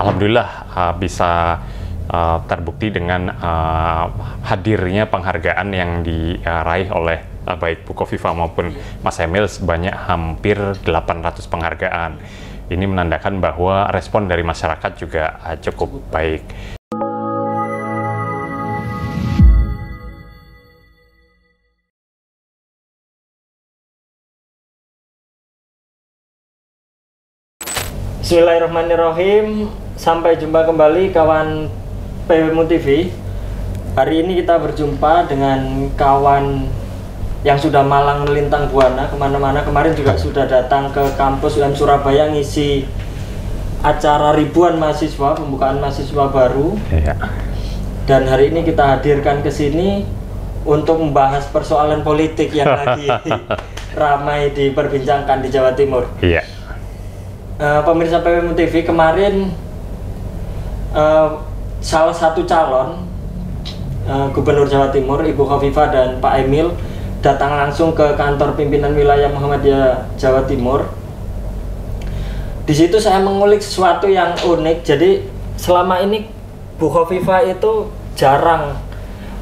alhamdulillah uh, bisa uh, terbukti dengan uh, hadirnya penghargaan yang diraih oleh uh, baik Bu Kofifa maupun Mas Emil sebanyak hampir 800 penghargaan. Ini menandakan bahwa respon dari masyarakat juga uh, cukup baik. Bismillahirrahmanirrahim. Sampai jumpa kembali kawan PWMU TV. Hari ini kita berjumpa dengan kawan yang sudah malang melintang buana ke mana-mana. Kemarin juga sudah datang ke kampus UM Surabaya ngisi acara ribuan mahasiswa, pembukaan mahasiswa baru. Iya. Dan hari ini kita hadirkan ke sini untuk membahas persoalan politik yang lagi ramai diperbincangkan di Jawa Timur. Iya. Uh, pemirsa PWMU TV kemarin uh, salah satu calon uh, Gubernur Jawa Timur Ibu Khofifah dan Pak Emil datang langsung ke kantor pimpinan wilayah Muhammadiyah Jawa Timur. Di situ saya mengulik sesuatu yang unik. Jadi selama ini Bu Khofifah itu jarang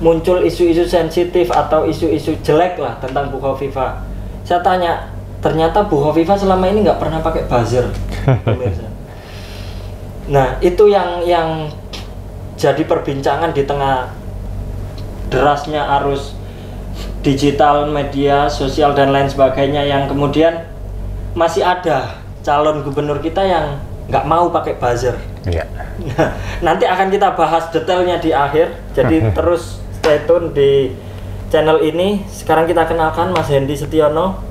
muncul isu-isu sensitif atau isu-isu jelek lah tentang Bu Khofifah. Saya tanya, ternyata Bu Khofifah selama ini nggak pernah pakai buzzer pemirsa. Nah, itu yang yang jadi perbincangan di tengah derasnya arus digital, media, sosial dan lain sebagainya yang kemudian masih ada calon gubernur kita yang nggak mau pakai buzzer. Iya. Nah, nanti akan kita bahas detailnya di akhir. Jadi terus stay tune di channel ini. Sekarang kita kenalkan Mas Hendy Setiono.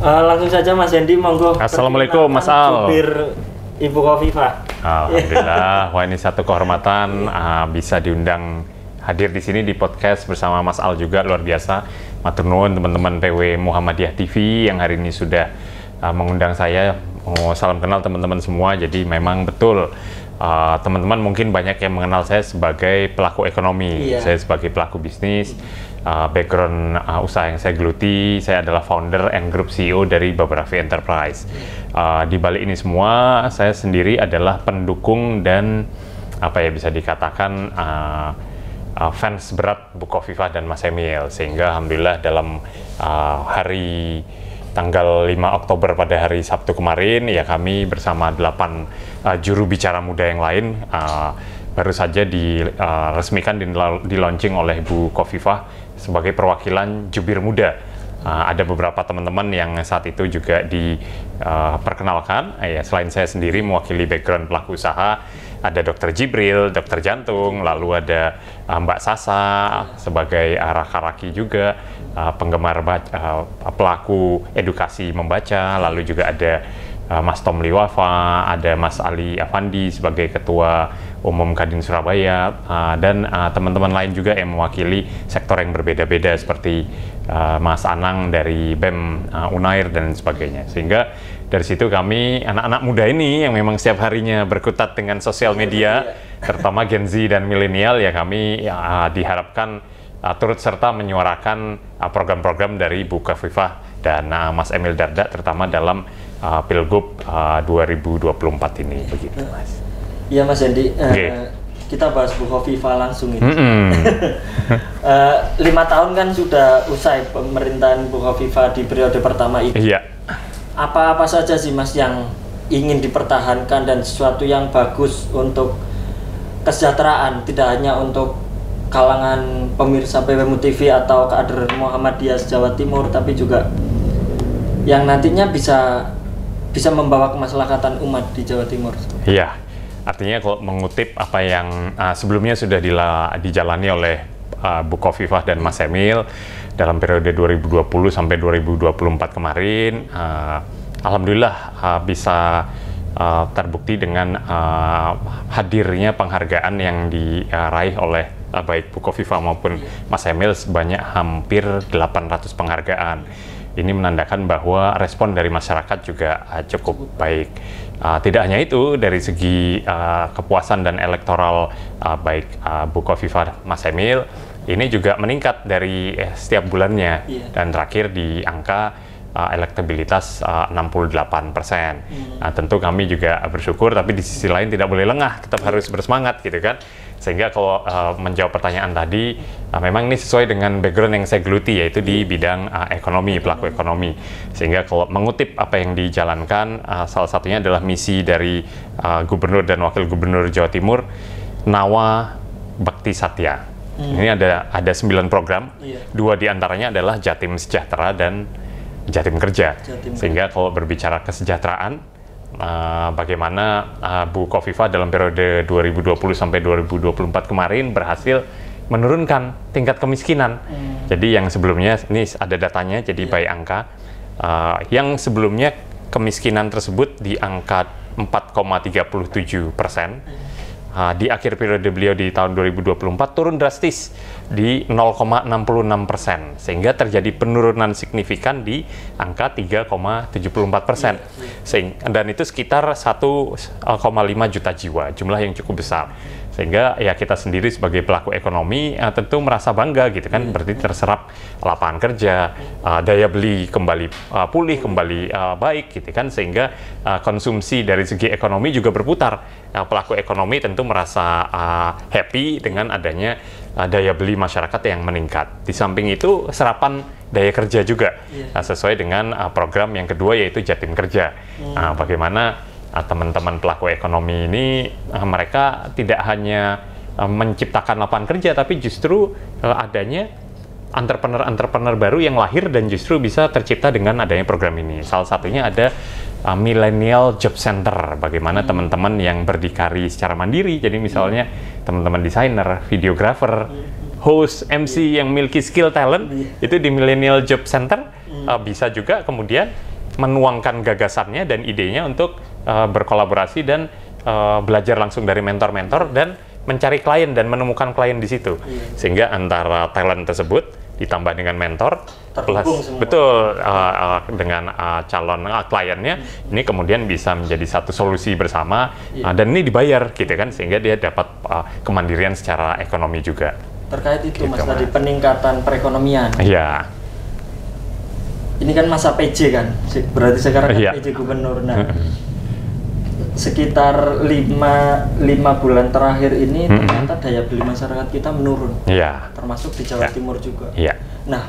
Uh, langsung saja Mas Hendy, monggo. Assalamualaikum, Mas Al. Supir Ibu Kofifa. Alhamdulillah, wah ini satu kehormatan uh, bisa diundang hadir di sini di podcast bersama Mas Al juga luar biasa. Matur nuwun teman-teman PW Muhammadiyah TV yang hari ini sudah uh, mengundang saya. Oh, salam kenal teman-teman semua. Jadi memang betul uh, teman-teman mungkin banyak yang mengenal saya sebagai pelaku ekonomi, Iya. saya sebagai pelaku bisnis. Uh, background uh, usaha yang saya geluti, saya adalah founder and group CEO dari Babrafi Enterprise. Uh, di balik ini semua, saya sendiri adalah pendukung dan apa ya bisa dikatakan uh, uh, fans berat Bu Kofifa dan Mas Emil, sehingga alhamdulillah dalam uh, hari tanggal 5 Oktober pada hari Sabtu kemarin ya kami bersama delapan uh, juru bicara muda yang lain uh, baru saja diresmikan di, di launching oleh Bu Kofifah sebagai perwakilan jubir muda. Uh, ada beberapa teman-teman yang saat itu juga diperkenalkan. Uh, ya, selain saya sendiri mewakili background pelaku usaha, ada Dr. Jibril, Dokter Jantung, lalu ada uh, Mbak Sasa sebagai arah karaki juga uh, penggemar uh, pelaku edukasi membaca, lalu juga ada uh, Mas Tom Liwafa, ada Mas Ali Afandi sebagai ketua umum Kadin Surabaya uh, dan uh, teman-teman lain juga yang mewakili sektor yang berbeda-beda seperti uh, Mas Anang dari BEM uh, Unair dan sebagainya. Sehingga dari situ kami anak-anak muda ini yang memang setiap harinya berkutat dengan sosial media, terutama Gen Z dan milenial ya kami uh, diharapkan uh, turut serta menyuarakan uh, program-program dari Bu Kofifah dan uh, Mas Emil Dardak terutama dalam uh, Pilgub uh, 2024 ini begitu Mas. Iya Mas Hendy, Eh, Oke. kita bahas Bu Kofifa langsung ini. Mm-mm. Eh, lima tahun kan sudah usai pemerintahan Bu Kofifa di periode pertama ini. Iya. Apa-apa saja sih Mas yang ingin dipertahankan dan sesuatu yang bagus untuk kesejahteraan, tidak hanya untuk kalangan pemirsa PWMU TV atau kader Muhammadiyah Jawa Timur, tapi juga yang nantinya bisa bisa membawa kemaslahatan umat di Jawa Timur. Iya, artinya kalau mengutip apa yang uh, sebelumnya sudah dila- dijalani oleh uh, Bu Kofifah dan Mas Emil dalam periode 2020 sampai 2024 kemarin, uh, alhamdulillah uh, bisa uh, terbukti dengan uh, hadirnya penghargaan yang diraih oleh uh, baik Bu Kofifah maupun Mas Emil sebanyak hampir 800 penghargaan ini menandakan bahwa respon dari masyarakat juga uh, cukup baik. Uh, tidak hanya itu, dari segi uh, kepuasan dan elektoral uh, baik uh, Bu Kofifa Mas Emil, ini juga meningkat dari eh, setiap bulannya Iya. dan terakhir di angka uh, elektabilitas uh, 68 persen. Nah, tentu kami juga bersyukur, tapi di sisi lain tidak boleh lengah, tetap harus bersemangat gitu kan. Sehingga kalau uh, menjawab pertanyaan tadi, uh, memang ini sesuai dengan background yang saya geluti yaitu di bidang uh, ekonomi, pelaku ekonomi. Sehingga kalau mengutip apa yang dijalankan, uh, salah satunya adalah misi dari uh, Gubernur dan Wakil Gubernur Jawa Timur, Nawa Bakti Satya. Ini ada ada sembilan program, Iya. dua di antaranya adalah Jatim Sejahtera dan Jatim Kerja. Jatim Sehingga kalau berbicara kesejahteraan, uh, bagaimana uh, Bu Kofifa dalam periode 2020 sampai 2024 kemarin berhasil menurunkan tingkat kemiskinan. Jadi yang sebelumnya ini ada datanya, jadi by angka. Uh, yang sebelumnya kemiskinan tersebut di angka 4,37 persen. Uh, di akhir periode beliau di tahun 2024 turun drastis di 0,66 persen, sehingga terjadi penurunan signifikan di angka 3,74 persen. Sehing- Dan itu sekitar 1,5 juta jiwa, jumlah yang cukup besar. Sehingga ya kita sendiri sebagai pelaku ekonomi uh, tentu merasa bangga gitu kan, berarti terserap lapangan kerja, uh, daya beli kembali uh, pulih, kembali uh, baik gitu kan, sehingga uh, konsumsi dari segi ekonomi juga berputar. Nah, pelaku ekonomi tentu merasa uh, happy dengan adanya uh, daya beli masyarakat yang meningkat. Di samping itu serapan daya kerja juga Iya. uh, sesuai dengan uh, program yang kedua yaitu Jatim Kerja. Nah, bagaimana uh, teman-teman pelaku ekonomi ini uh, mereka tidak hanya uh, menciptakan lapangan kerja tapi justru uh, adanya entrepreneur-entrepreneur baru yang lahir dan justru bisa tercipta dengan adanya program ini. Salah satunya ada uh, Millennial Job Center. Bagaimana teman-teman yang berdikari secara mandiri. Jadi misalnya teman-teman desainer, videographer, host, MC yang miliki skill talent itu di Millennial Job Center uh, bisa juga kemudian menuangkan gagasannya dan idenya untuk uh, berkolaborasi dan uh, belajar langsung dari mentor-mentor dan mencari klien dan menemukan klien di situ. Sehingga antara talent tersebut ditambah dengan mentor Terhubung semua. betul uh, uh, dengan uh, calon uh, kliennya ini kemudian bisa menjadi satu solusi bersama uh, dan ini dibayar gitu kan sehingga dia dapat uh, kemandirian secara ekonomi juga. Terkait itu Mas Gitu, tadi Mas. peningkatan perekonomian. Iya. Ini kan masa PJ kan, berarti sekarang kan Iya. PJ gubernur. Nah, sekitar lima, lima bulan terakhir ini Mm-mm. ternyata daya beli masyarakat kita menurun, Iya. termasuk di Jawa Ya. Timur juga. Iya. Nah,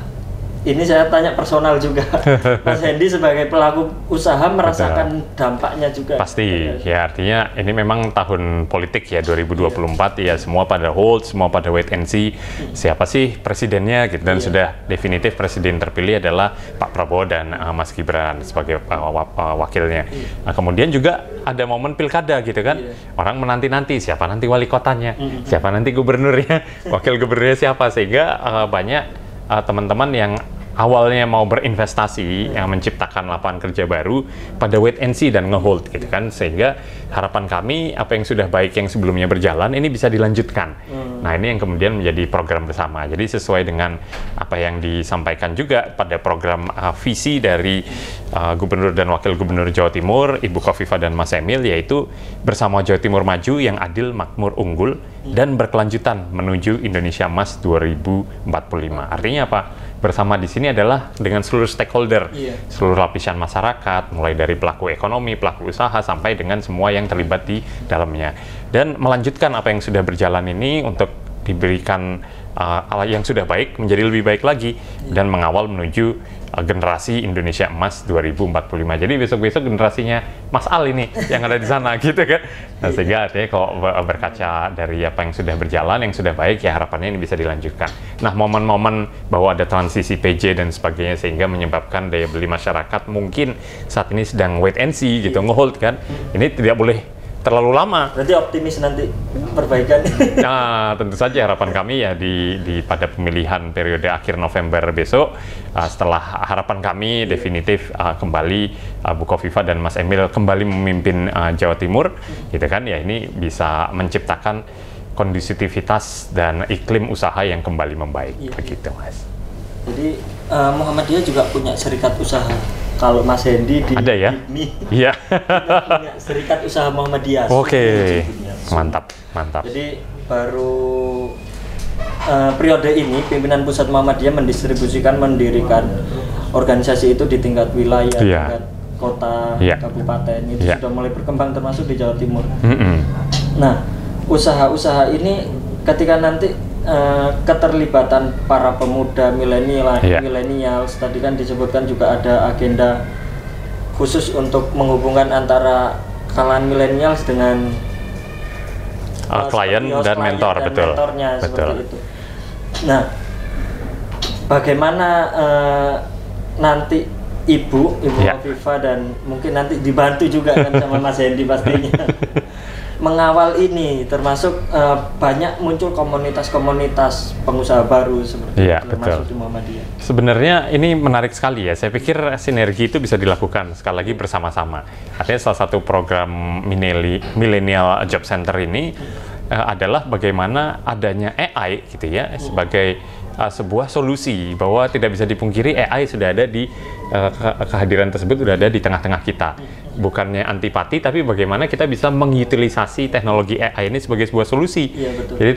ini saya tanya personal juga. Mas Hendy sebagai pelaku usaha merasakan dampaknya juga. Pasti, ya artinya ini memang tahun politik ya 2024 ya semua pada hold, semua pada wait and see. Siapa sih presidennya gitu? Dan Iya. sudah definitif presiden terpilih adalah Pak Prabowo dan uh, Mas Gibran sebagai uh, wa- uh, wakilnya. Nah, kemudian juga ada momen pilkada gitu kan, Iya. orang menanti-nanti siapa nanti wali kotanya, Mm-mm. siapa nanti gubernurnya, wakil gubernurnya siapa? Sehingga uh, banyak teman-teman yang awalnya mau berinvestasi yang menciptakan lapangan kerja baru pada wait and see dan ngehold gitu kan sehingga harapan kami apa yang sudah baik yang sebelumnya berjalan ini bisa dilanjutkan. Nah, ini yang kemudian menjadi program bersama. Jadi sesuai dengan apa yang disampaikan juga pada program uh, visi dari uh, Gubernur dan Wakil Gubernur Jawa Timur, Ibu Kofifa dan Mas Emil yaitu bersama Jawa Timur maju yang adil, makmur, unggul dan berkelanjutan menuju Indonesia Emas 2045. Artinya apa? Bersama di sini adalah dengan seluruh stakeholder, Iya. seluruh lapisan masyarakat, mulai dari pelaku ekonomi, pelaku usaha, sampai dengan semua yang terlibat di dalamnya. Dan melanjutkan apa yang sudah berjalan ini untuk diberikan uh, yang sudah baik menjadi lebih baik lagi dan mengawal menuju uh, generasi Indonesia Emas 2045. Jadi besok-besok generasinya Mas Al ini yang ada di sana gitu kan. Nah, sehingga artinya kalau ber- berkaca dari apa yang sudah berjalan, yang sudah baik ya harapannya ini bisa dilanjutkan. Nah, momen-momen bahwa ada transisi PJ dan sebagainya sehingga menyebabkan daya beli masyarakat mungkin saat ini sedang wait and see gitu, ngehold kan. Ini tidak boleh terlalu lama Berarti optimis nanti perbaikan. Nah, tentu saja harapan kami ya di, di pada pemilihan periode akhir November besok uh, setelah harapan kami definitif uh, kembali uh, Bu Kofifa dan Mas Emil kembali memimpin uh, Jawa Timur gitu kan ya ini bisa menciptakan kondusitivitas dan iklim usaha yang kembali membaik Iya. begitu Mas. Jadi eh, Muhammadiyah juga punya serikat usaha. Kalau Mas Hendy di Ada ya? Iya. punya serikat usaha Muhammadiyah. Oke. Sebetulnya. Mantap, mantap. Jadi baru eh, periode ini pimpinan pusat Muhammadiyah mendistribusikan mendirikan organisasi itu di tingkat wilayah, Iya. tingkat kota, Iya. kabupaten itu Iya. sudah mulai berkembang termasuk di Jawa Timur. Mm-mm. Nah, usaha-usaha ini ketika nanti eh, keterlibatan para pemuda milenial, Iya. milenial, tadi kan disebutkan juga ada agenda khusus untuk menghubungkan antara kalangan milenial dengan Uh, klien dan mentor, dan betul. mentornya Betul. seperti itu. Nah, bagaimana eh, nanti ibu, ibu Iya. Afifah dan mungkin nanti dibantu juga kan sama Mas Hendy pastinya mengawal ini, termasuk eh, banyak muncul komunitas-komunitas pengusaha baru seperti itu, termasuk betul. di Muhammadiyah. Sebenarnya ini menarik sekali ya. Saya pikir sinergi itu bisa dilakukan sekali lagi bersama-sama. Artinya salah satu program Millennial Job Center ini eh, adalah bagaimana adanya AI gitu ya sebagai eh, sebuah solusi bahwa tidak bisa dipungkiri AI sudah ada di eh, ke- kehadiran tersebut sudah ada di tengah-tengah kita. Bukannya antipati tapi bagaimana kita bisa mengutilisasi teknologi AI ini sebagai sebuah solusi. Iya, betul. Jadi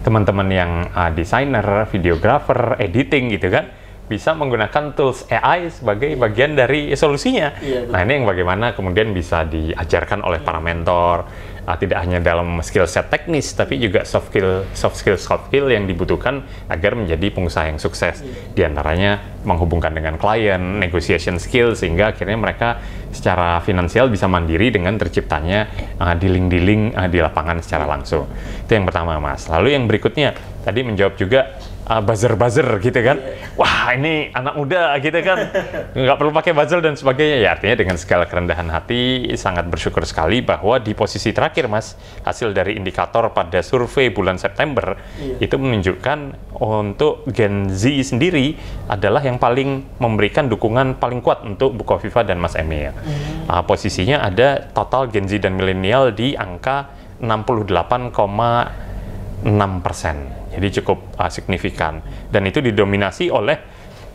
teman-teman yang uh, desainer, videographer, editing gitu kan bisa menggunakan tools AI sebagai bagian dari solusinya. Iya, betul. nah ini yang bagaimana kemudian bisa diajarkan oleh para mentor, uh, tidak hanya dalam skill set teknis, tapi juga soft skill, soft skill, soft skill yang dibutuhkan agar menjadi pengusaha yang sukses. Di antaranya menghubungkan dengan klien, negotiation skill, sehingga akhirnya mereka secara finansial bisa mandiri dengan terciptanya uh, dealing-dealing uh, di lapangan secara langsung. Itu yang pertama, Mas. Lalu yang berikutnya, tadi menjawab juga uh, buzzer-buzzer gitu kan. Wah ini anak muda gitu kan, nggak perlu pakai buzzer dan sebagainya. Ya artinya dengan segala kerendahan hati sangat bersyukur sekali bahwa di posisi terakhir mas, hasil dari indikator pada survei bulan September yeah. itu menunjukkan untuk Gen Z sendiri adalah yang paling memberikan dukungan paling kuat untuk Bukoviva dan Mas Emil. Mm. Uh, posisinya ada total Gen Z dan milenial di angka 68, 6%. Jadi cukup uh, signifikan dan itu didominasi oleh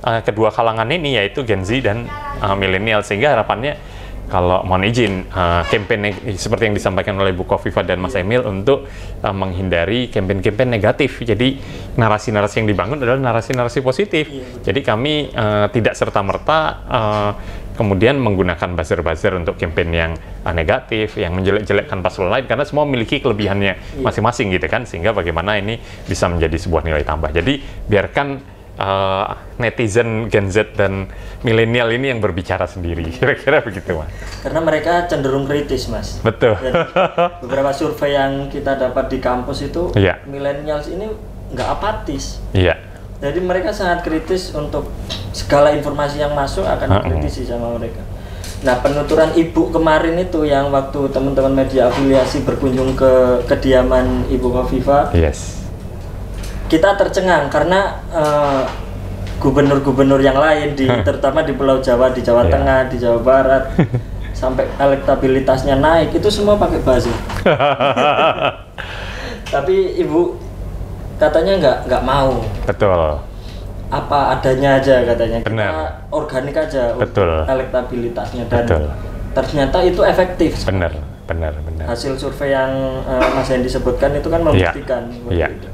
uh, kedua kalangan ini yaitu Gen Z dan uh, milenial sehingga harapannya kalau mohon izin uh, campaign seperti yang disampaikan oleh Bu Kofifa dan Mas Emil untuk uh, menghindari kampanye-kampanye negatif. Jadi narasi-narasi yang dibangun adalah narasi-narasi positif. Iya, Jadi kami uh, tidak serta merta uh, eh, kemudian menggunakan buzzer-buzzer untuk campaign yang uh, negatif, yang menjelek-jelekkan paslon lain karena semua memiliki kelebihannya masing-masing gitu kan sehingga bagaimana ini bisa menjadi sebuah nilai tambah. Jadi biarkan uh, netizen Gen Z dan milenial ini yang berbicara sendiri. Kira-kira begitu, Mas. Karena mereka cenderung kritis, Mas. Betul. Dan beberapa survei yang kita dapat di kampus itu, Iya. millennials ini nggak apatis. Iya. Jadi mereka sangat kritis untuk segala informasi yang masuk akan dikritisi sama mereka. Nah penuturan ibu kemarin itu yang waktu teman-teman media afiliasi berkunjung ke kediaman ibu Kofifa, Yes. kita tercengang karena eh, gubernur-gubernur yang lain di terutama di Pulau Jawa, di Jawa Iya. Tengah, di Jawa Barat sampai elektabilitasnya naik itu semua pakai buzzer. Tapi ibu katanya nggak nggak mau Betul. Apa adanya aja katanya kita Benar. organik aja untuk Betul. elektabilitasnya dan Betul. ternyata itu efektif Benar, benar, benar. hasil survei yang eh, Mas Hendy sebutkan itu kan Iya. membuktikan seperti Iya. itu.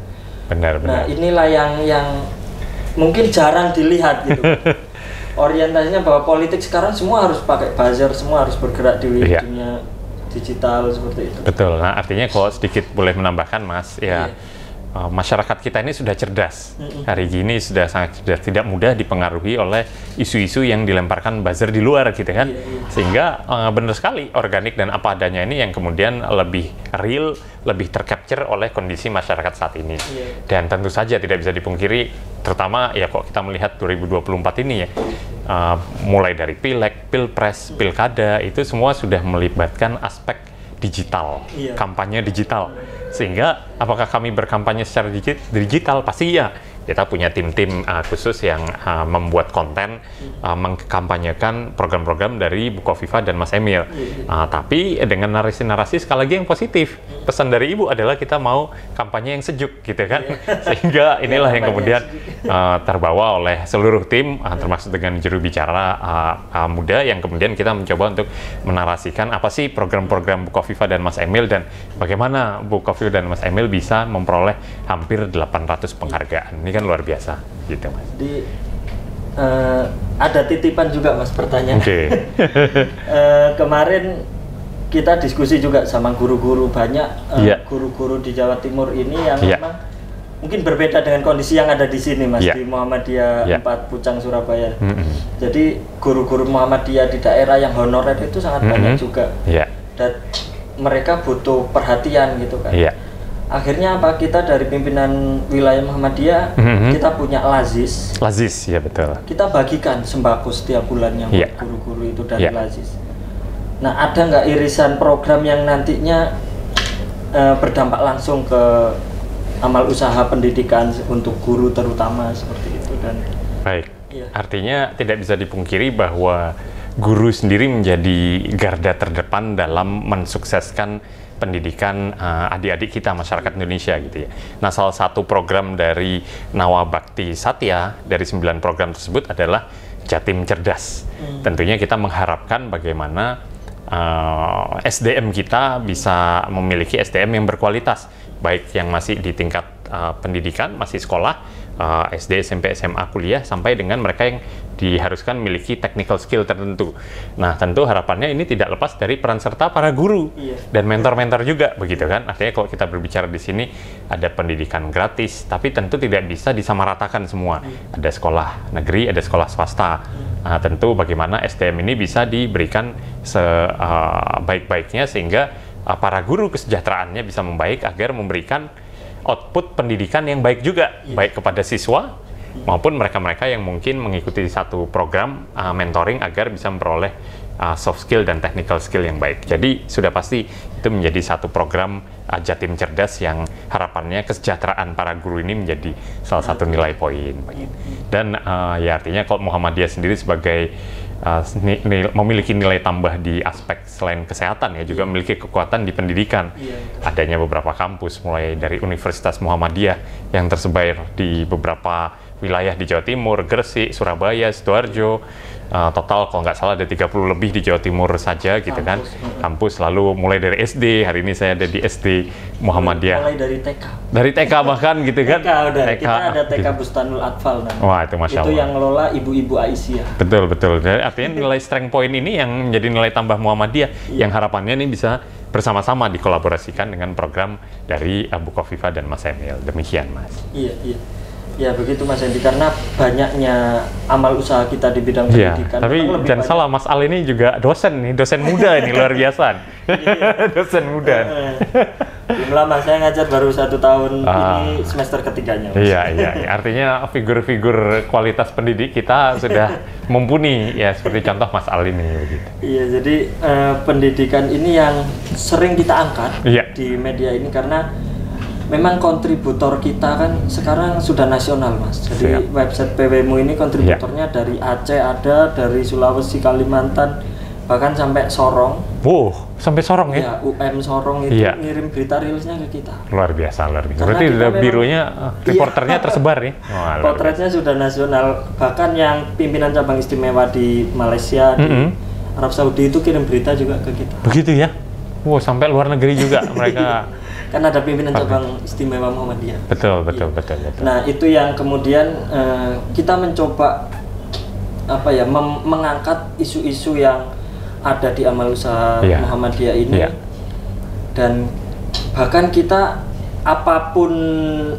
Benar, nah benar. inilah yang yang mungkin jarang dilihat gitu orientasinya bahwa politik sekarang semua harus pakai buzzer semua harus bergerak di Iya. dunia digital seperti itu Betul. Nah, artinya kalau sedikit boleh menambahkan, Mas, ya Iya. Uh, masyarakat kita ini sudah cerdas. Hari gini sudah sangat cerdas, tidak mudah dipengaruhi oleh isu-isu yang dilemparkan buzzer di luar gitu kan. Iya, iya. Sehingga uh, benar sekali organik dan apa adanya ini yang kemudian lebih real, lebih tercapture oleh kondisi masyarakat saat ini. Iya. Dan tentu saja tidak bisa dipungkiri, terutama ya kok kita melihat 2024 ini ya, uh, mulai dari pileg, pilpres, pilkada itu semua sudah melibatkan aspek digital, Iya. kampanye digital. Sehingga apakah kami berkampanye secara digi- digital? Pasti iya. Kita punya tim-tim uh, khusus yang uh, membuat konten uh, mengkampanyekan program-program dari Bukoviva dan Mas Emil. Uh, tapi dengan narasi-narasi sekali lagi yang positif. Pesan dari Ibu adalah kita mau kampanye yang sejuk gitu kan. Sehingga inilah yang kemudian uh, terbawa oleh seluruh tim uh, termasuk dengan juru bicara uh, uh, muda yang kemudian kita mencoba untuk menarasikan apa sih program-program Bukoviva dan Mas Emil dan bagaimana Bukoviva dan Mas Emil bisa memperoleh hampir 800 penghargaan. Ini kan luar biasa gitu Mas. Di eh, ada titipan juga Mas pertanyaan. Oke. Eh, kemarin kita diskusi juga sama guru-guru banyak eh, Iya. guru-guru di Jawa Timur ini yang Iya. memang mungkin berbeda dengan kondisi yang ada di sini Mas Iya. di Muhammadiyah Iya. 4 Pucang Surabaya. Mm-mm. Jadi guru-guru Muhammadiyah di daerah yang honorer itu sangat banyak Mm-mm. juga Iya. dan mereka butuh perhatian gitu kan. Iya. Akhirnya apa kita dari pimpinan wilayah Muhammadiyah Mhm. kita punya lazis Lazis ya betul. kita bagikan sembako setiap bulannya buat Iya. guru-guru itu dari Iya. Lazis. Nah, ada nggak irisan program yang nantinya eh, berdampak langsung ke amal usaha pendidikan untuk guru terutama seperti itu dan Baik. Iya. Artinya tidak bisa dipungkiri bahwa guru sendiri menjadi garda terdepan dalam mensukseskan pendidikan uh, adik-adik kita masyarakat Indonesia gitu ya. Nah, salah satu program dari Nawabakti Satya dari sembilan program tersebut adalah Jatim Cerdas. Tentunya kita mengharapkan bagaimana uh, SDM kita bisa memiliki SDM yang berkualitas, baik yang masih di tingkat uh, pendidikan, masih sekolah, uh, SD, SMP, SMA, kuliah, sampai dengan mereka yang diharuskan memiliki technical skill tertentu. Nah, tentu harapannya ini tidak lepas dari peran serta para guru Iya. dan mentor-mentor juga, begitu kan? Artinya kalau kita berbicara di sini ada pendidikan gratis, tapi tentu tidak bisa disamaratakan semua. Ada sekolah negeri, ada sekolah swasta. Nah, tentu bagaimana SDM ini bisa diberikan sebaik-baiknya sehingga uh, para guru kesejahteraannya bisa membaik agar memberikan output pendidikan yang baik juga, baik kepada siswa maupun mereka-mereka yang mungkin mengikuti satu program uh, mentoring agar bisa memperoleh uh, soft skill dan technical skill yang baik. Jadi sudah pasti itu menjadi satu program uh, Jatim Cerdas yang harapannya kesejahteraan para guru ini menjadi salah satu nilai poin. Dan uh, ya artinya kalau Muhammadiyah sendiri sebagai uh, ni- nil- memiliki nilai tambah di aspek selain kesehatan ya juga memiliki kekuatan di pendidikan. Iya, Adanya beberapa kampus mulai dari Universitas Muhammadiyah yang tersebar di beberapa wilayah di Jawa Timur, Gresik, Surabaya, Sidoarjo. Uh, total kalau nggak salah ada 30 lebih di Jawa Timur saja gitu kan. Kampus, mm. Kampus lalu mulai dari SD, hari ini saya ada di SD Muhammadiyah. mulai dari TK. Dari TK bahkan gitu kan. TK udah kita ada TK gitu. Bustanul Atfal namanya. Wah, itu Masya itu Allah. yang ngelola ibu-ibu Aisyah. Betul betul. Jadi artinya nilai strength point ini yang menjadi nilai tambah Muhammadiyah yang harapannya ini bisa bersama-sama dikolaborasikan dengan program dari Abu Kofifa dan Mas Emil. Demikian Mas. Iya, iya. Ya begitu Mas Hendy karena banyaknya amal usaha kita di bidang Iya. pendidikan. Tapi jangan banyak- salah Mas Al ini juga dosen nih, dosen muda ini luar biasa. dosen muda. Eh, Belum lama saya ngajar baru satu tahun Ah. ini semester ketiganya. Mas. Iya, iya, iya. Artinya figur-figur kualitas pendidik kita sudah mumpuni ya seperti contoh Mas Al ini begitu. Iya, jadi eh, pendidikan ini yang sering kita angkat Iya. di media ini karena memang kontributor kita kan sekarang sudah nasional, Mas. Jadi Siap. website PWMU ini kontributornya dari Aceh ada, dari Sulawesi, Kalimantan, bahkan sampai Sorong. Wow, sampai Sorong ya? Ya, UM Sorong itu Iya. ngirim berita rilisnya ke kita. Luar biasa, luar biasa. Karena Berarti birunya, eh, reporternya Iya. tersebar. Wah, luar biasa. Potretnya sudah nasional, bahkan yang pimpinan cabang istimewa di Malaysia, di Mm-mm. Arab Saudi itu kirim berita juga ke kita. Begitu ya? Wow, sampai luar negeri juga mereka. Kan ada pimpinan cabang istimewa Muhammadiyah. betul, betul, Iya. betul, betul. Nah itu yang kemudian eh, kita mencoba apa ya mengangkat isu-isu yang ada di amal usaha Iya. Muhammadiyah ini Iya. dan bahkan kita apa pun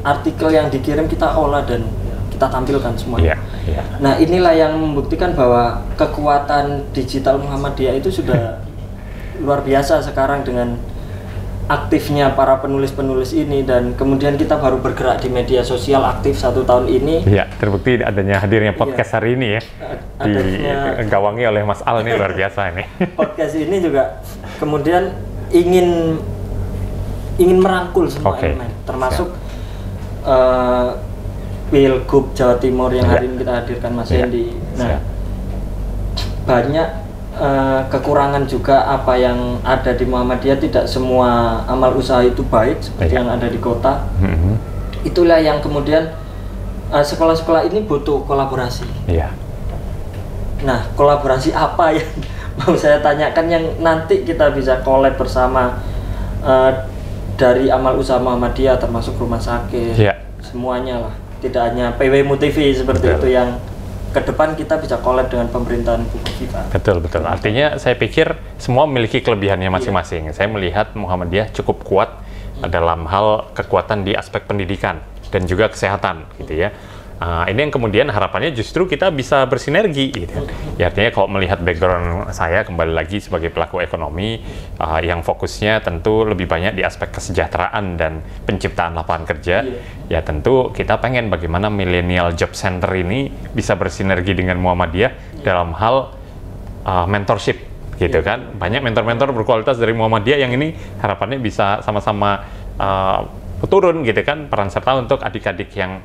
artikel yang dikirim kita olah dan kita tampilkan Iya, semuanya. iya. Nah inilah yang membuktikan bahwa kekuatan digital Muhammadiyah itu sudah luar biasa sekarang dengan aktifnya para penulis-penulis ini dan kemudian kita baru bergerak di media sosial aktif satu tahun ini. Iya, terbukti adanya hadirnya podcast hari ini ya. Adanya- Digawangi oleh Mas Al ini luar biasa ini. Podcast ini juga kemudian ingin ingin merangkul semua Oke, elemen, termasuk eh, Pilgub Jawa Timur yang Iya. hari ini kita hadirkan Mas Iya. Hendy. Nah, Siap. banyak eh, kekurangan juga apa yang ada di Muhammadiyah tidak semua amal usaha itu baik seperti Iya. yang ada di kota. Mhm. Itulah yang kemudian eh, sekolah-sekolah ini butuh kolaborasi. Iya. Nah, kolaborasi apa yang mau saya tanyakan yang nanti kita bisa collab bersama eh, dari amal usaha Muhammadiyah termasuk rumah sakit, Iya. semuanya lah. Tidak hanya PW TV seperti Betul. itu yang ke depan kita bisa collab dengan pemerintahan Bu Kofifa. Betul betul. Artinya saya pikir semua memiliki kelebihannya masing-masing. Saya melihat Muhammadiyah cukup kuat dalam hal kekuatan di aspek pendidikan dan juga kesehatan, gitu ya. Ah, ini yang kemudian harapannya justru kita bisa bersinergi, gitu. Ya, artinya kalau melihat background saya kembali lagi sebagai pelaku ekonomi ah, yang fokusnya tentu lebih banyak di aspek kesejahteraan dan penciptaan lapangan kerja. Iya. Ya tentu kita pengen bagaimana millennial job center ini bisa bersinergi dengan Muhammadiyah dalam hal uh, mentorship gitu Iya. kan banyak mentor-mentor berkualitas dari Muhammadiyah yang ini harapannya bisa sama-sama uh, turun gitu kan peran serta untuk adik-adik yang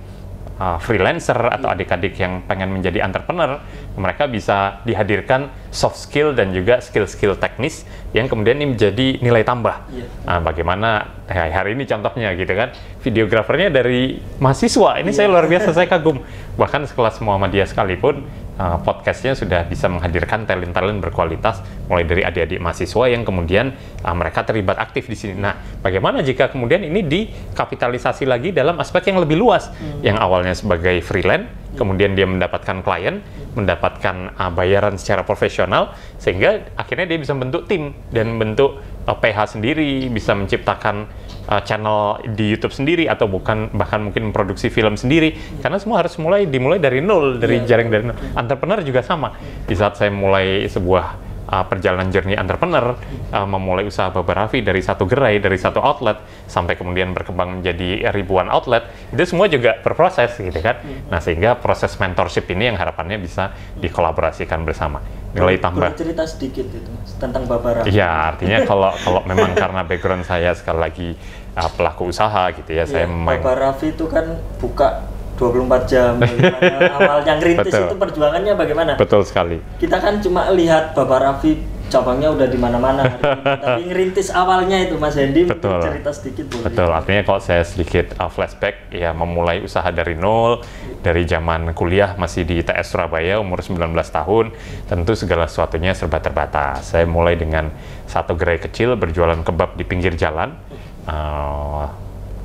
uh, freelancer atau adik-adik yang pengen menjadi entrepreneur mereka bisa dihadirkan soft skill dan juga skill-skill teknis yang kemudian ini menjadi nilai tambah Iya. Nah, bagaimana eh, hari ini contohnya gitu kan, videografernya dari mahasiswa. Ini saya luar biasa, saya kagum. Bahkan sekelas Muhammadiyah sekalipun, uh, podcastnya sudah bisa menghadirkan talent-talent berkualitas, mulai dari adik-adik mahasiswa yang kemudian uh, mereka terlibat aktif di sini. Nah, bagaimana jika kemudian ini dikapitalisasi lagi dalam aspek yang lebih luas, yang awalnya sebagai freelance, kemudian dia mendapatkan klien, mendapatkan uh, bayaran secara profesional, sehingga akhirnya dia bisa bentuk tim dan bentuk uh, PH sendiri, bisa menciptakan uh, channel di YouTube sendiri atau bukan bahkan mungkin memproduksi film sendiri. Karena semua harus mulai dimulai dari nol, dari Iya. jaring dari nol. Entrepreneur juga sama. Di saat saya mulai sebuah uh, perjalanan journey entrepreneur, uh, memulai usaha Babarafi dari satu gerai, dari satu outlet, sampai kemudian berkembang menjadi ribuan outlet, itu semua juga berproses gitu kan. Nah sehingga proses mentorship ini yang harapannya bisa dikolaborasikan bersama. Nilai tambah. Boleh cerita sedikit itu tentang Babara. Iya, artinya kalau kalau memang karena background saya sekali lagi uh, pelaku usaha gitu ya, saya Iya, memang Raffi itu kan buka 24 jam. Awalnya ngerintis Betul. itu perjuangannya bagaimana? betul sekali. Kita kan cuma lihat Bapak Raffi cabangnya udah di mana-mana tapi ngerintis awalnya itu Mas Hendy Betul. cerita sedikit boleh. Betul, artinya kalau saya sedikit uh, flashback, ya memulai usaha dari nol, dari zaman kuliah masih di ITS Surabaya, umur 19 tahun, tentu segala sesuatunya serba terbatas. Saya mulai dengan satu gerai kecil berjualan kebab di pinggir jalan, uh,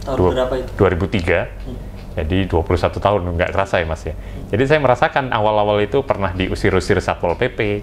Tahun dua- berapa itu? 2003. Jadi 21 tahun nggak kerasa ya mas ya. Jadi saya merasakan awal-awal itu pernah diusir-usir satpol pp,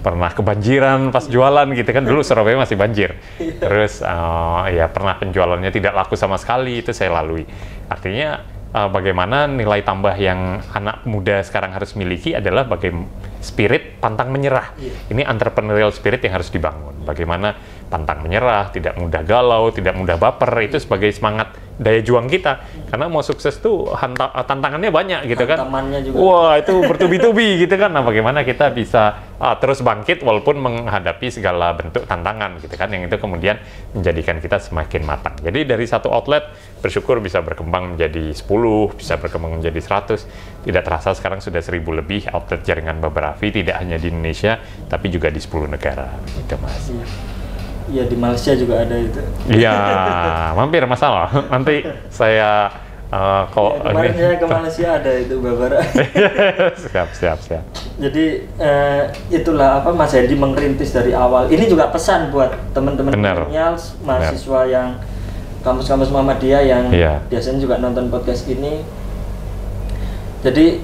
pernah kebanjiran pas jualan gitu kan dulu Surabaya masih banjir. Terus eh, ya pernah penjualannya tidak laku sama sekali itu saya lalui. Artinya eh, bagaimana nilai tambah yang anak muda sekarang harus miliki adalah bagaimana spirit pantang menyerah. Iya. Ini entrepreneurial spirit yang harus dibangun. Bagaimana pantang menyerah, tidak mudah galau, tidak mudah baper itu sebagai semangat daya juang kita. Karena mau sukses tuh hanta- tantangannya banyak gitu kan. Juga. Wah, itu bertubi-tubi gitu kan. Nah, bagaimana kita bisa ah, terus bangkit walaupun menghadapi segala bentuk tantangan gitu kan yang itu kemudian menjadikan kita semakin matang. Jadi dari satu outlet bersyukur bisa berkembang menjadi 10, bisa berkembang menjadi 100. Tidak terasa sekarang sudah 1000 lebih outlet jaringan Babarafi tidak hanya di Indonesia tapi juga di 10 negara gitu Mas. Iya. Iya di Malaysia juga ada itu. Iya, mampir masalah. Nanti saya eh, kalau Iya, kemarin saya ke Malaysia ada itu Babara. siap siap siap. Jadi eh, itulah apa Mas Hendy mengerintis dari awal. Ini juga pesan buat teman-teman Benar. millennials, mahasiswa yang kampus-kampus Muhammadiyah yang Iya. biasanya juga nonton podcast ini. Jadi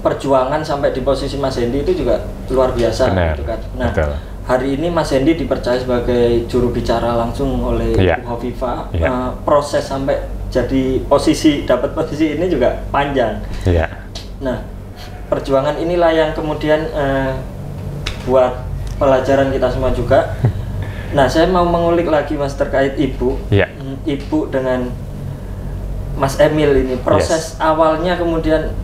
perjuangan sampai di posisi Mas Hendy itu juga luar biasa Benar. gitu kan. Nah, Betul. Hari ini Mas Hendy dipercaya sebagai juru bicara langsung oleh Iya. Ibu Hovifa. Iya. Eh, proses sampai jadi posisi dapat posisi ini juga panjang. Iya. Nah, perjuangan inilah yang kemudian eh, buat pelajaran kita semua juga. Nah, saya mau mengulik lagi Mas terkait ibu. Iya. Hmm, Ibu dengan Mas Emil ini proses awalnya kemudian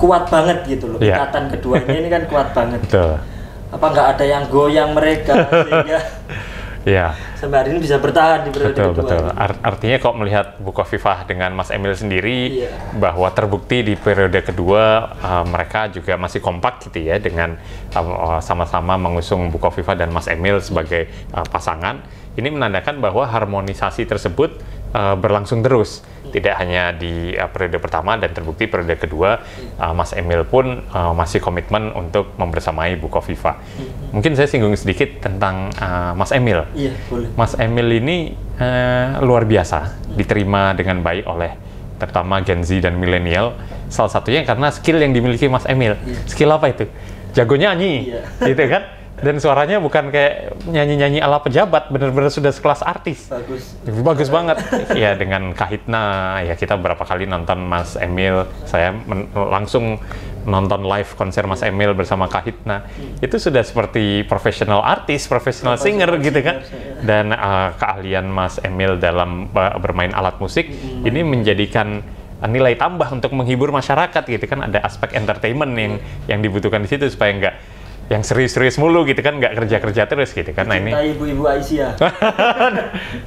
kuat banget gitu loh. Iya. Ikatan keduanya ini kan kuat banget. Betul. Apa nggak ada yang goyang mereka sehingga Iya. sampai hari ini bisa bertahan di periode Betul, kedua. betul. Ar- artinya kok melihat Bukovifah dengan Mas Emil sendiri Iya. bahwa terbukti di periode kedua uh, mereka juga masih kompak gitu ya dengan uh, sama-sama mengusung Bukovifah dan Mas Emil sebagai uh, pasangan. Ini menandakan bahwa harmonisasi tersebut uh, berlangsung terus. Tidak hanya di uh, periode pertama dan terbukti periode kedua uh, Mas Emil pun uh, masih komitmen untuk membersamai Bukovifah. Mungkin saya singgung sedikit tentang uh, Mas Emil. Iya, boleh. Mas Emil ini eh, luar biasa, diterima dengan baik oleh terutama Gen Z dan milenial. Salah satunya karena skill yang dimiliki Mas Emil. Skill apa itu? Jago nyanyi, Iya. gitu kan? Dan suaranya bukan kayak nyanyi-nyanyi ala pejabat, bener-bener sudah sekelas artis. Bagus. Bagus banget. ya dengan Kahitna, ya kita berapa kali nonton Mas Emil, saya langsung nonton live konser Mas Emil bersama Kahitna. Itu sudah seperti profesional artis, profesional singer gitu kan. Dan uh, keahlian Mas Emil dalam uh, bermain alat musik ini menjadikan nilai tambah untuk menghibur masyarakat gitu kan ada aspek entertainment yang yang dibutuhkan di situ supaya nggak yang serius-serius mulu gitu kan nggak kerja-kerja terus gitu kan nah ini ibu-ibu Aisyah.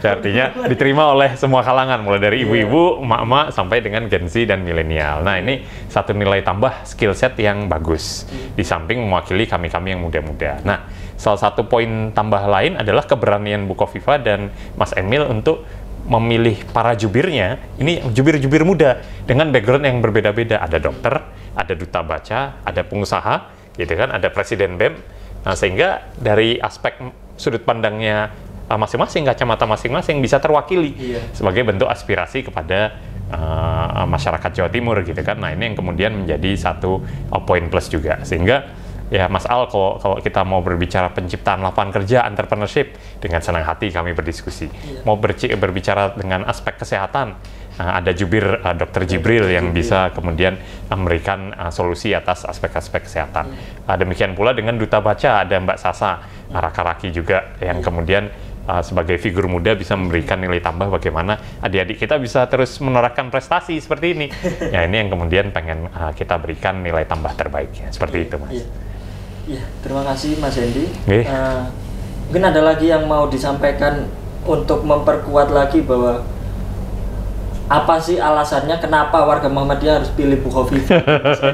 Ya, artinya diterima oleh semua kalangan, mulai dari ibu-ibu, emak-emak, sampai dengan Gen Z dan milenial. Nah, ini satu nilai tambah skill set yang bagus, di samping mewakili kami-kami yang muda-muda. Nah, salah satu poin tambah lain adalah keberanian Bukoviva dan Mas Emil untuk memilih para jubirnya, ini jubir-jubir muda dengan background yang berbeda-beda. Ada dokter, ada duta baca, ada pengusaha, gitu kan, ada presiden BEM. Nah, sehingga dari aspek sudut pandangnya uh, masing-masing, kacamata masing-masing bisa terwakili Iya. sebagai bentuk aspirasi kepada uh, masyarakat Jawa Timur gitu kan. Nah, ini yang kemudian menjadi satu uh, poin plus juga. Sehingga ya Mas Al kalau, kalau kita mau berbicara penciptaan lapangan kerja, entrepreneurship dengan senang hati kami berdiskusi. Mau berci- berbicara dengan aspek kesehatan, uh, ada jubir uh, Dr. Jibril yang bisa kemudian uh, memberikan uh, solusi atas aspek-aspek kesehatan. Uh, demikian pula dengan duta baca ada Mbak Sasa uh, Raka-Raki juga yang kemudian uh, sebagai figur muda bisa memberikan nilai tambah bagaimana adik-adik kita bisa terus menorehkan prestasi seperti ini. ya ini yang kemudian pengen uh, kita berikan nilai tambah terbaik ya. Seperti itu, Mas. Iya. Iya, terima kasih Mas Hendy. Oke. Eh, mungkin ada lagi yang mau disampaikan untuk memperkuat lagi bahwa apa sih alasannya kenapa warga Muhammadiyah harus pilih Bu Khofifah?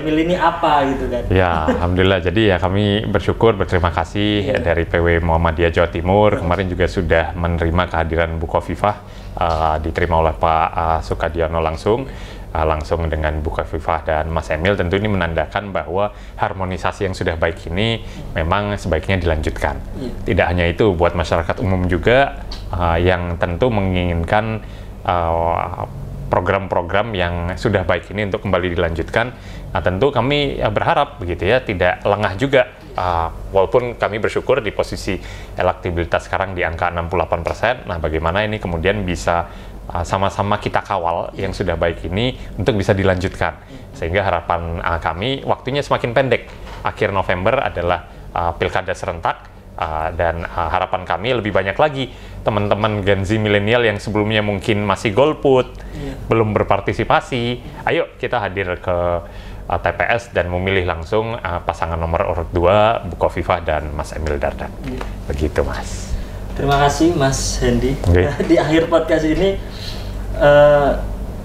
Emil ini apa gitu kan? Ya, alhamdulillah. Jadi ya kami bersyukur, berterima kasih Iya. dari PW Muhammadiyah Jawa Timur. Kemarin juga sudah menerima kehadiran Bu Khofifah, uh, diterima oleh Pak uh, Sukadiono langsung, uh, langsung dengan Bu Khofifah dan Mas Emil. Tentu ini menandakan bahwa harmonisasi yang sudah baik ini memang sebaiknya dilanjutkan. Iya. Tidak hanya itu, buat masyarakat umum juga uh, yang tentu menginginkan uh, program-program yang sudah baik ini untuk kembali dilanjutkan. Nah, tentu kami ya, berharap begitu ya, tidak lengah juga. Uh, walaupun kami bersyukur di posisi elektabilitas sekarang di angka 68%. Nah, bagaimana ini kemudian bisa uh, sama-sama kita kawal yang sudah baik ini untuk bisa dilanjutkan. Sehingga harapan uh, kami waktunya semakin pendek. Akhir November adalah uh, pilkada serentak Uh, dan uh, harapan kami lebih banyak lagi teman-teman Gen Z milenial yang sebelumnya mungkin masih golput, belum berpartisipasi. Ayo kita hadir ke uh, TPS dan memilih langsung uh, pasangan nomor urut 2 Bukoviva dan Mas Emil Dardak. Iya. Begitu, Mas. Terima kasih Mas Hendy. Oke. Di akhir podcast ini eh,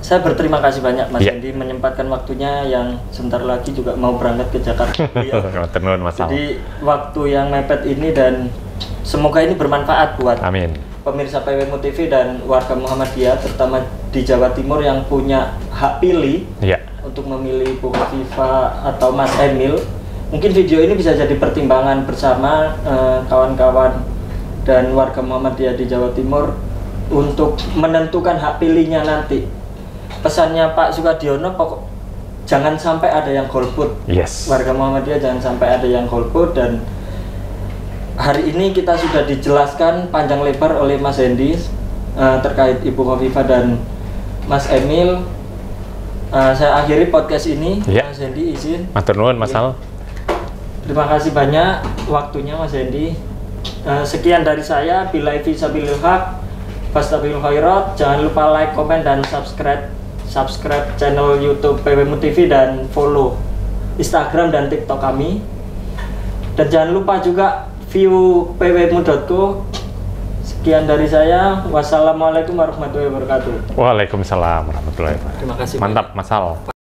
saya berterima kasih banyak Mas Iya. Hendy menyempatkan waktunya yang sebentar lagi juga mau berangkat ke Jakarta. Al. Jadi waktu yang mepet ini dan semoga ini bermanfaat buat Amin. pemirsa PWMU TV dan warga Muhammadiyah terutama di Jawa Timur yang punya hak pilih Iya. untuk memilih Bu Khofifah atau Mas Emil. Mungkin video ini bisa jadi pertimbangan bersama eh, kawan-kawan dan warga Muhammadiyah di Jawa Timur untuk menentukan hak pilihnya nanti. Pesannya Pak Sukadiono pokok jangan sampai ada yang golput. Yes. Warga Muhammadiyah jangan sampai ada yang golput dan hari ini kita sudah dijelaskan panjang lebar oleh Mas Hendy eh, terkait Ibu Khofifah dan Mas Emil. Eh, saya akhiri podcast ini. Iya. Mas Hendy izin. Matur nuwun, Mas Iya. Al. Terima kasih banyak waktunya Mas Hendy. Eh, sekian dari saya. Bila fisabilil haq, fastabil khairat. Jangan lupa like, komen, dan subscribe subscribe channel YouTube PWMU TV dan follow Instagram dan TikTok kami. Dan jangan lupa juga view pwmu.co Sekian dari saya. Wassalamualaikum warahmatullahi wabarakatuh. Waalaikumsalam warahmatullahi wabarakatuh. Terima kasih. Mantap, masal.